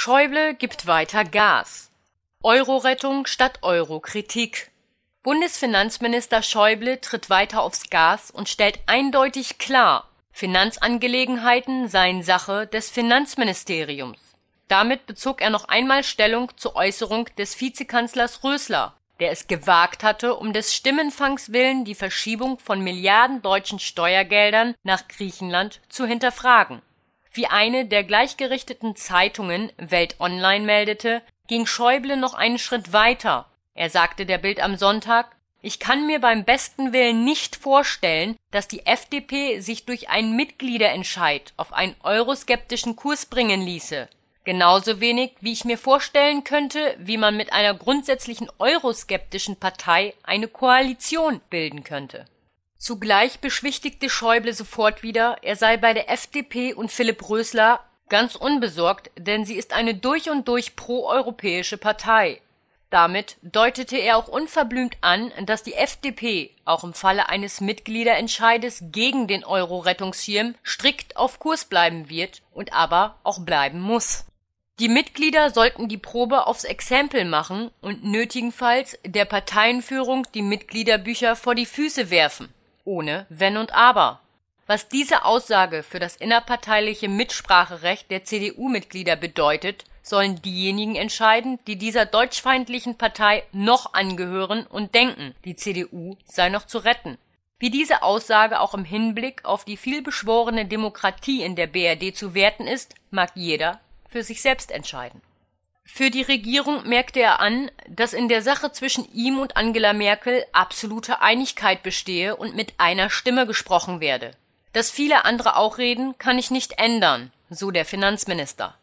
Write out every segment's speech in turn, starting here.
Schäuble gibt weiter Gas. Euro-Rettung statt Euro-Kritik. Bundesfinanzminister Schäuble tritt weiter aufs Gas und stellt eindeutig klar, Finanzangelegenheiten seien Sache des Finanzministeriums. Damit bezog er noch einmal Stellung zur Äußerung des Vizekanzlers Rösler, der es gewagt hatte, um des Stimmenfangs willen die Verschiebung von Milliarden deutschen Steuergeldern nach Griechenland zu hinterfragen. Wie eine der gleichgerichteten Zeitungen Welt Online meldete, ging Schäuble noch einen Schritt weiter. Er sagte der Bild am Sonntag, ich kann mir beim besten Willen nicht vorstellen, dass die FDP sich durch einen Mitgliederentscheid auf einen euroskeptischen Kurs bringen ließe. Genauso wenig, wie ich mir vorstellen könnte, wie man mit einer grundsätzlichen euroskeptischen Partei eine Koalition bilden könnte. Zugleich beschwichtigte Schäuble sofort wieder, er sei bei der FDP und Philipp Rösler ganz unbesorgt, denn sie ist eine durch und durch proeuropäische Partei. Damit deutete er auch unverblümt an, dass die FDP auch im Falle eines Mitgliederentscheides gegen den Euro-Rettungsschirm strikt auf Kurs bleiben wird und aber auch bleiben muss. Die Mitglieder sollten die Probe aufs Exempel machen und nötigenfalls der Parteienführung die Mitgliederbücher vor die Füße werfen, ohne Wenn und Aber. Was diese Aussage für das innerparteiliche Mitspracherecht der CDU-Mitglieder bedeutet, sollen diejenigen entscheiden, die dieser deutschfeindlichen Partei noch angehören und denken, die CDU sei noch zu retten. Wie diese Aussage auch im Hinblick auf die vielbeschworene Demokratie in der BRD zu werten ist, mag jeder für sich selbst entscheiden. Für die Regierung merkte er an, dass in der Sache zwischen ihm und Angela Merkel absolute Einigkeit bestehe und mit einer Stimme gesprochen werde. Dass viele andere auch reden, kann ich nicht ändern, so der Finanzminister.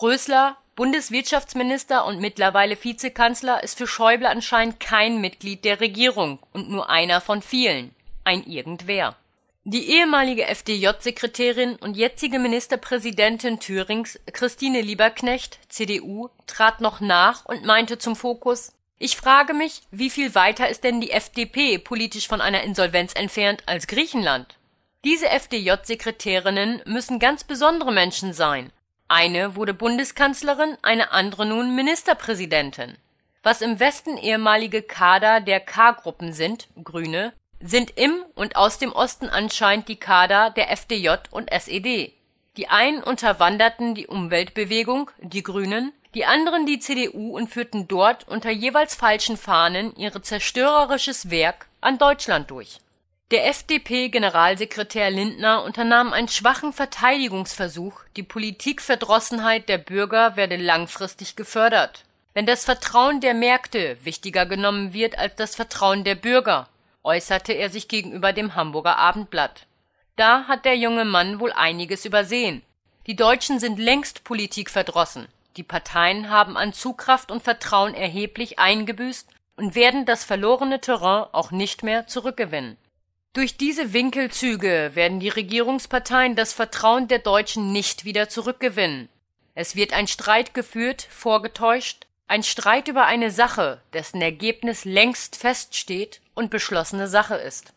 Rösler, Bundeswirtschaftsminister und mittlerweile Vizekanzler, ist für Schäuble anscheinend kein Mitglied der Regierung und nur einer von vielen, ein Irgendwer. Die ehemalige FDJ-Sekretärin und jetzige Ministerpräsidentin Thürings, Christine Lieberknecht (CDU), trat noch nach und meinte zum Fokus: „ Ich frage mich, wie viel weiter ist denn die FDP politisch von einer Insolvenz entfernt als Griechenland? Diese FDJ-Sekretärinnen müssen ganz besondere Menschen sein. Eine wurde Bundeskanzlerin, eine andere nun Ministerpräsidentin. Was im Westen ehemalige Kader der K-Gruppen sind (Grüne sind im und aus dem Osten anscheinend die Kader der FDJ und SED. Die einen unterwanderten die Umweltbewegung, die Grünen, die anderen die CDU und führten dort unter jeweils falschen Fahnen ihr zerstörerisches Werk an Deutschland durch. Der FDP-Generalsekretär Lindner unternahm einen schwachen Verteidigungsversuch, die Politikverdrossenheit der Bürger werde langfristig gefördert. Wenn das Vertrauen der Märkte wichtiger genommen wird als das Vertrauen der Bürger, äußerte er sich gegenüber dem Hamburger Abendblatt. Da hat der junge Mann wohl einiges übersehen. Die Deutschen sind längst politikverdrossen. Die Parteien haben an Zugkraft und Vertrauen erheblich eingebüßt und werden das verlorene Terrain auch nicht mehr zurückgewinnen. Durch diese Winkelzüge werden die Regierungsparteien das Vertrauen der Deutschen nicht wieder zurückgewinnen. Es wird ein Streit geführt, vorgetäuscht, ein Streit über eine Sache, dessen Ergebnis längst feststeht und beschlossene Sache ist